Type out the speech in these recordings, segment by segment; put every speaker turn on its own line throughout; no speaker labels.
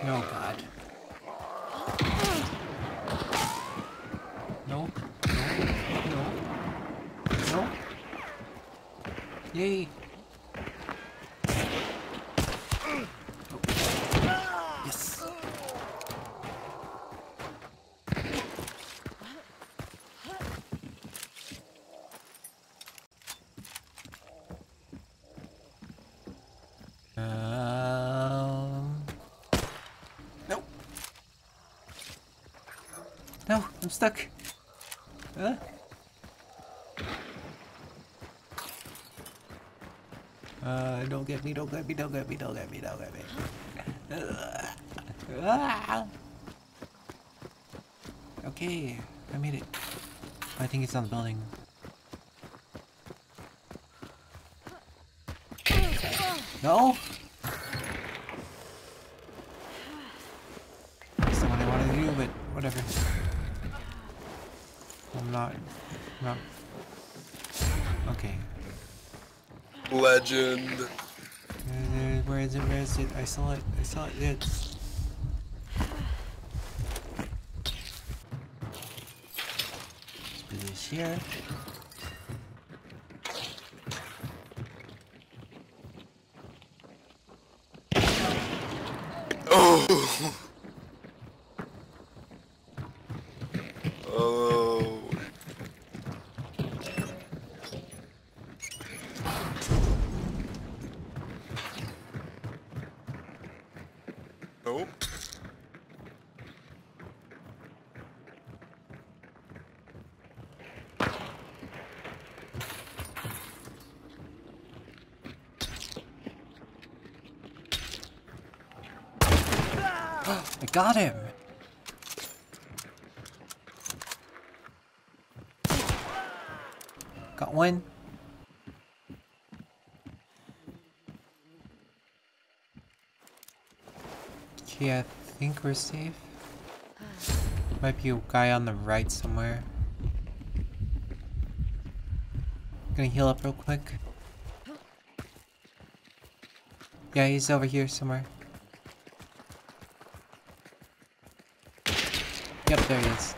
Oh god. No. No. No. No. Yay. No, I'm stuck. Uh. Uh, don't get me, don't get me, don't get me, don't get me, don't get me. Uh. Okay, I made it. I think it's on the building. No? That's not what I wanted to do, but whatever. Not. Not. Okay.
Legend.
Uh, Where is it? Where is it? I saw it. I saw it. It's. Let's put this here.
Nope.
I got him! Got one. Okay, I think we're safe. Might be a guy on the right somewhere. Gonna heal up real quick. Yeah, he's over here somewhere. Yep, there he is.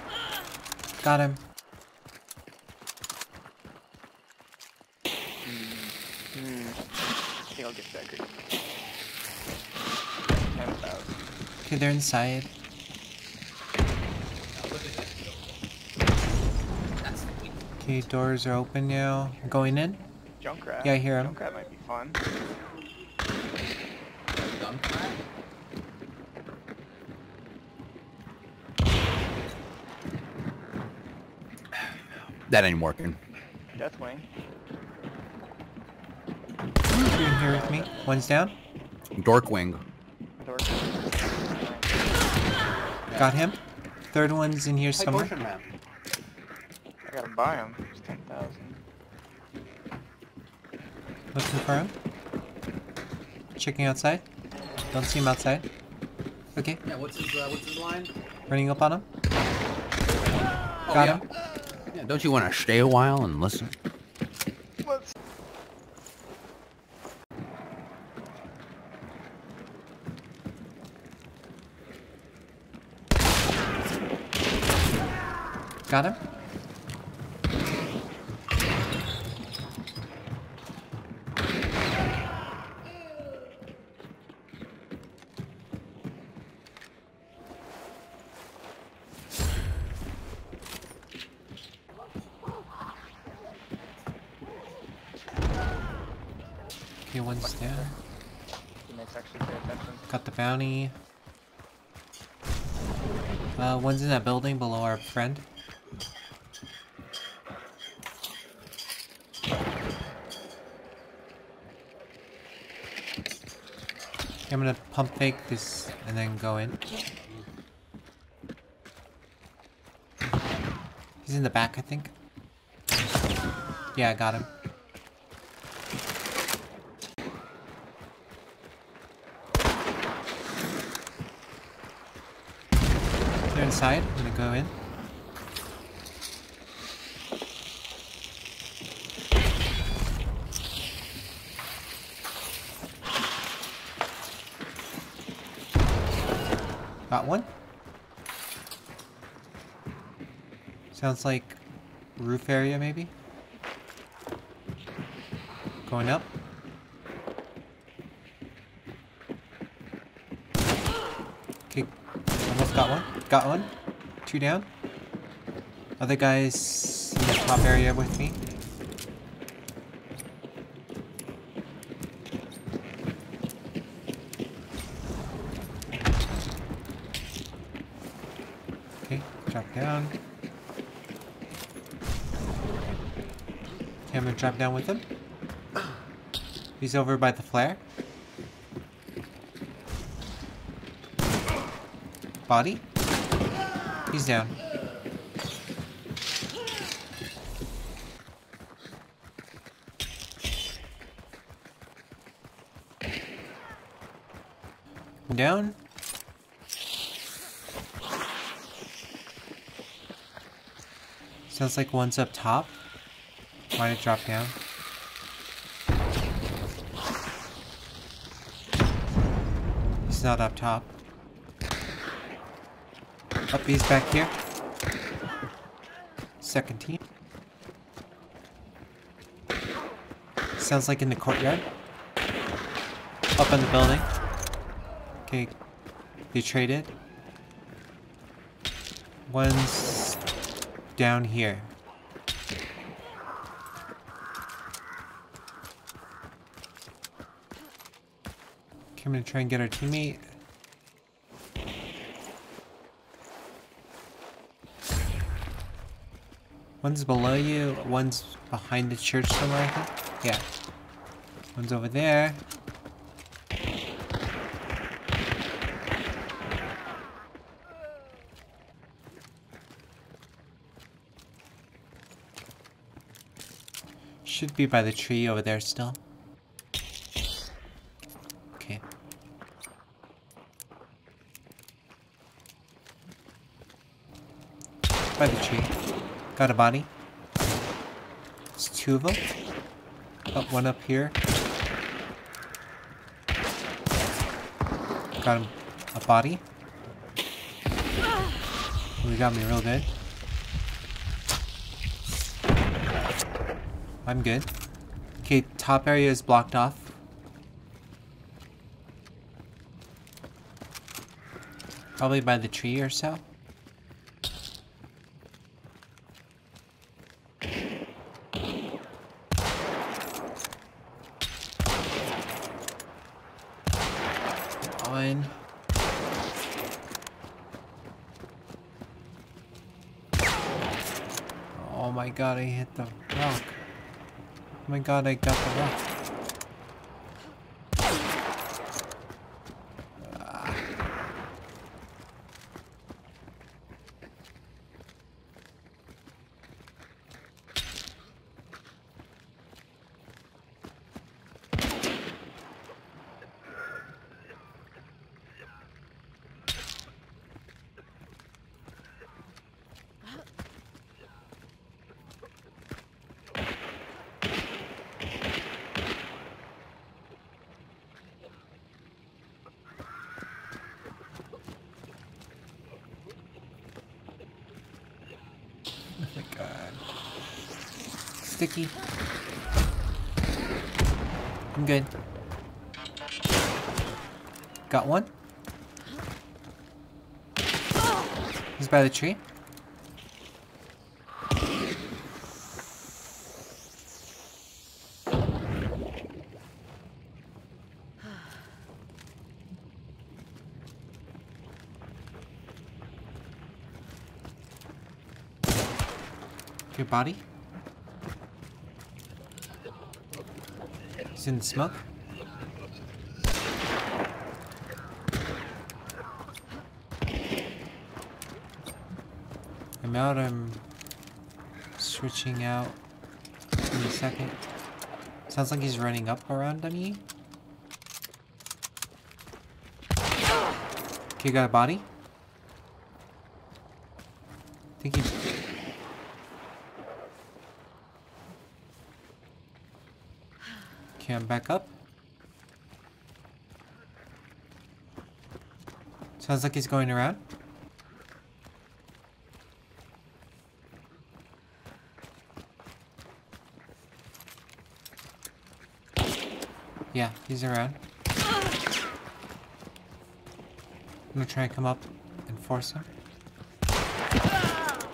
Got him.
Hmm. I think I'll get Deckard.
Okay, they're inside. Okay, doors are open now. Going in?
Junkrat.
Yeah, I hear him.
Junkrat might be fun.
That ain't working.
Deathwing.
You're in here with me. One's down.
Dorkwing.
Got him. Third one's in here somewhere.
Potion Man.
I gotta buy him. It's ten thousand.
Looking for him. Checking outside. Don't see him outside. Okay,
Yeah, what's his uh, what's his line?
running up on him.
Oh,
Got
yeah.
him.
Yeah, don't you want to stay a while and listen?
Got him. Okay, one's down. Got the bounty. Uh, one's in that building below our friend. I'm gonna pump fake this and then go in. He's in the back, I think. Yeah, I got him. They're inside. I'm gonna go in. Got one. Sounds like roof area maybe. Going up. Okay, almost got one. Got one. Two down. Other guys in the top area with me. Okay, drop down. Okay, I'm gonna drop down with him. He's over by the flare. Body. He's down. Down. Sounds like one's up top. Might have dropped down. He's not up top. Up, he's back here. Second team. Sounds like in the courtyard. Up in the building. Okay. They traded. One's down here. Okay, I'm gonna try and get our teammate. One's below you, one's behind the church somewhere, I think. Yeah. One's over there. Should be by the tree over there still. By the tree. Got a body. It's two of them. Got one up here. Got him a body. He got me real good. I'm good. Okay, top area is blocked off. Probably by the tree or so. Fine. Oh my god, I hit the rock. Oh my god, I got the rock. Sticky. I'm good. Got one. He's by the tree. Your body? He's in the smoke? I'm out, I'm switching out in a second. Sounds like he's running up around me. Okay, got a body. think he Okay, back up. Sounds like he's going around. Yeah, he's around. I'm gonna try and come up and force him.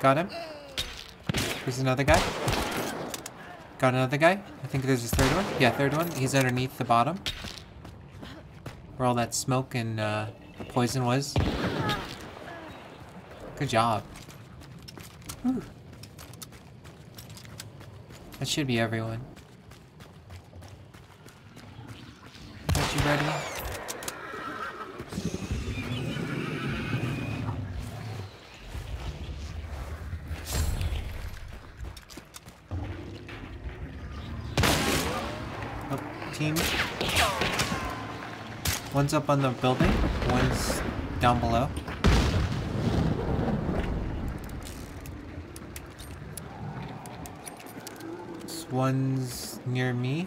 Got him. There's another guy. Got another guy. I think there's a third one. Yeah, third one. He's underneath the bottom. Where all that smoke and uh, poison was. Good job. Whew. That should be everyone. Got you ready? Oh, team. One's up on the building, one's down below. This one's near me.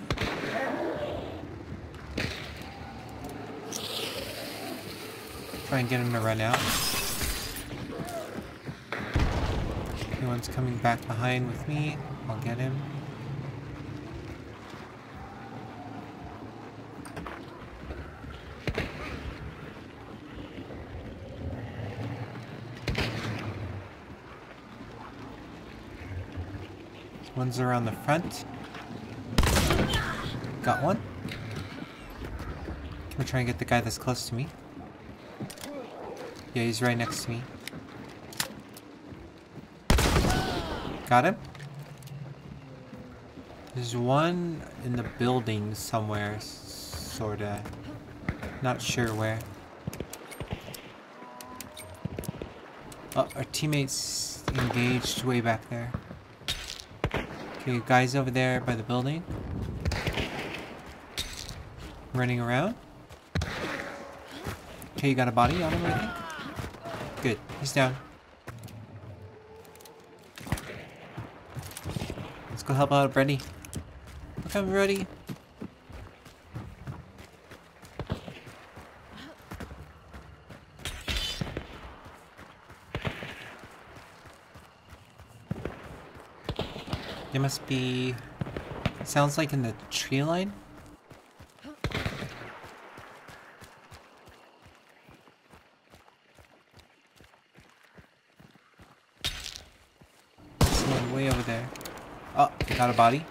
Try and get him to run out. One's coming back behind with me. I'll get him. One's around the front. Got one. Can we try and get the guy that's close to me? Yeah, he's right next to me. Got him. There's one in the building somewhere, sorta. Not sure where. Oh, our teammates engaged way back there. Okay, guys over there by the building. Running around. Okay, you got a body on him, I think. Good, he's down. Let's go help out Brady. Look, I'm ready. They must be... Sounds like in the tree line? Way over there. Oh, got a body.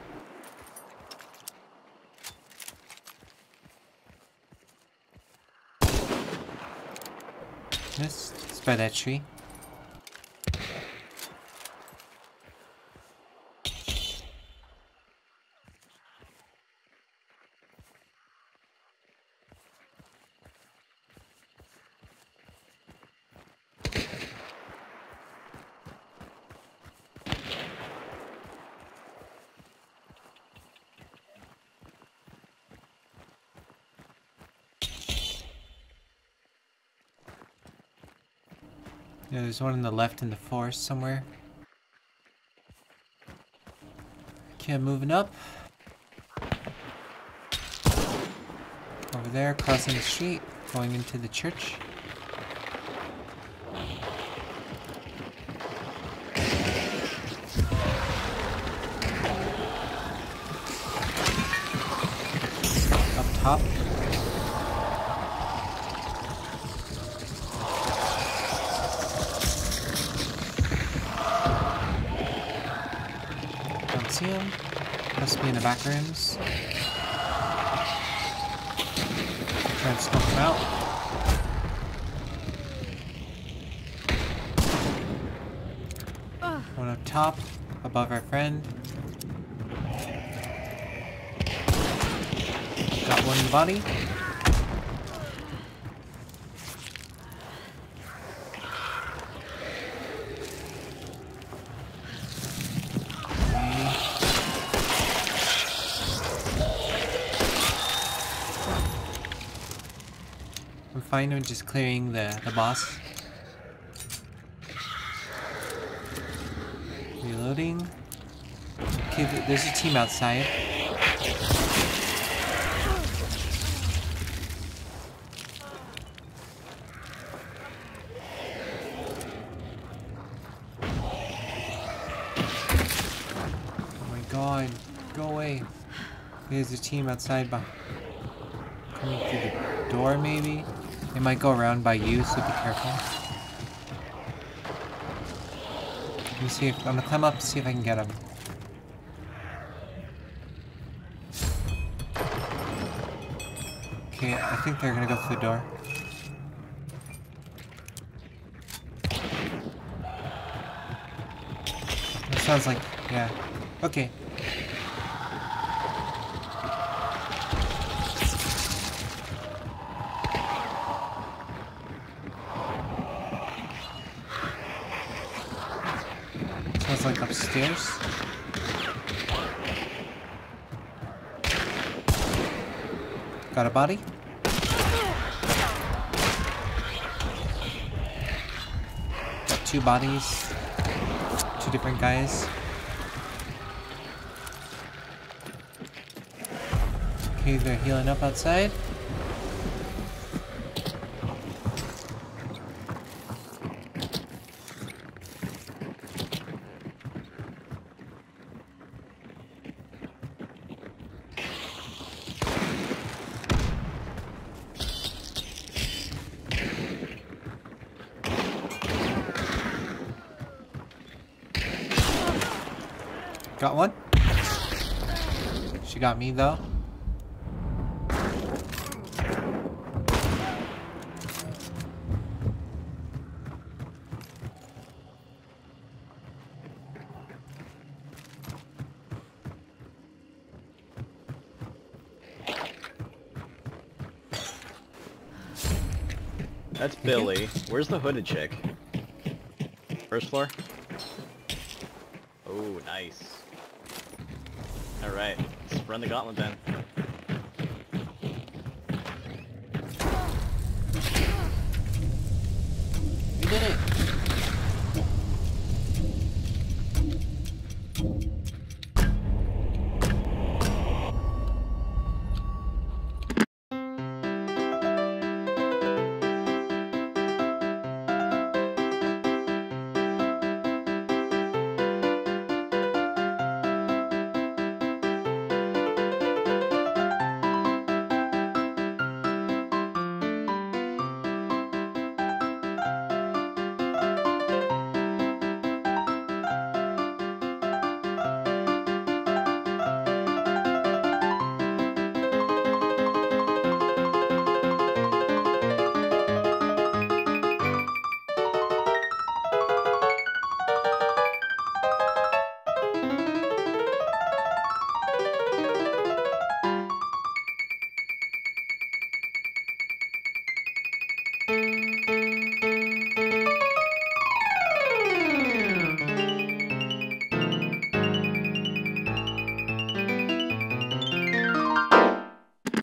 Missed. It's by that tree. Yeah, there's one on the left in the forest somewhere. Okay, moving up. Over there, crossing the street, going into the church. Up top. Back rooms. Try and smoke him out. One up top, above our friend. Got one in body. fine with just clearing the, the boss. Reloading. Okay, there's a team outside. Oh my God! Go away! There's a team outside coming through the door maybe? They might go around by you, so be careful. Let me see if I'm gonna climb up to see if I can get them. Okay, I think they're gonna go through the door. That sounds like, yeah. Okay. Got a body? Got two bodies. Two different guys. Okay, they're healing up outside. Got one. She got me though.
That's Billy. Where's the hooded chick? First floor? Oh, nice. Alright, run the gauntlet then.